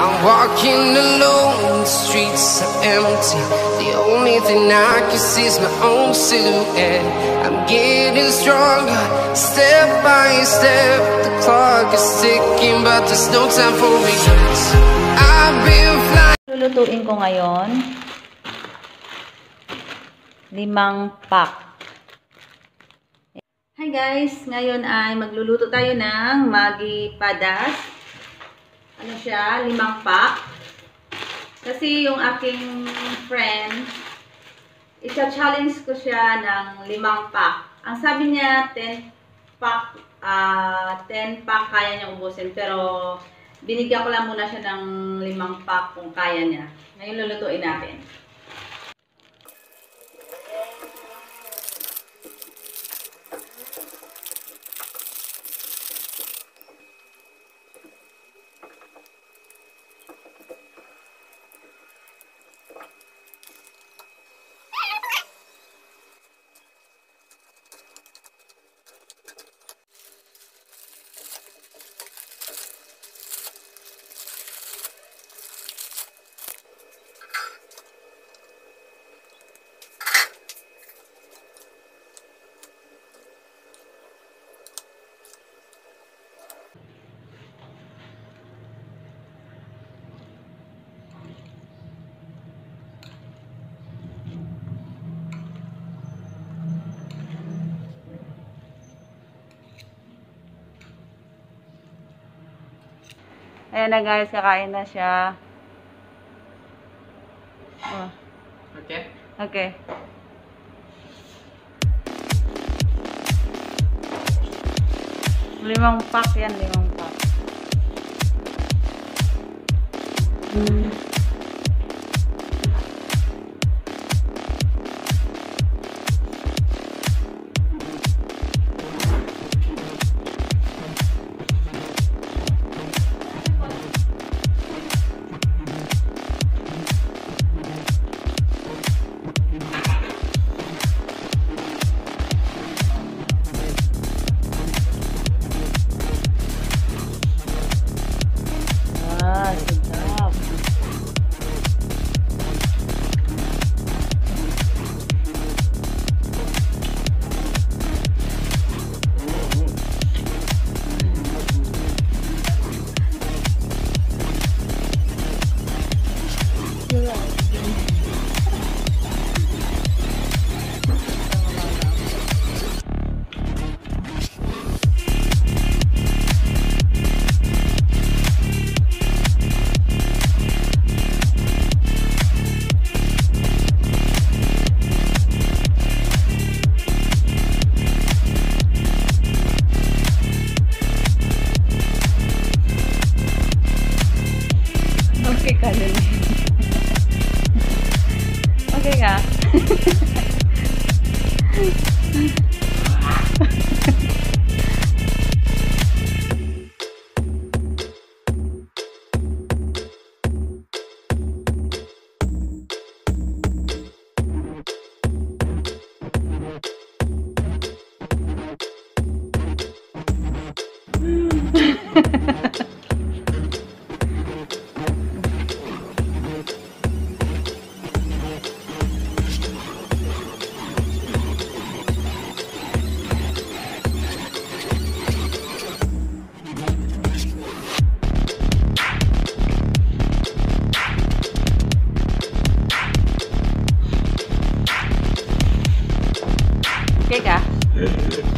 I'm walking alone, the streets are empty. The only thing I can see is my own silhouette. I'm getting stronger, step by step. The clock is ticking, but there's no time for regrets. I've been flying. Lulutuin ko ngayon limang pack. Hi guys! Ngayon ay magluluto tayo ng Maggi Padas. Ano siya? Limang pack. Kasi yung aking friend, isa-challenge ko siya ng limang pack. Ang sabi niya, 10 pack, ah 10 pack kaya niya ubusin. Pero binigyan ko lang muna siya ng limang pack kung kaya niya. Ngayon lulutuin natin. Ayan na guys, kakain na siya. Oh, Okay. okay. Limang pack yan, limang pack. Ah, sedap. pegar. É.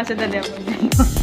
farmácia eu Débora.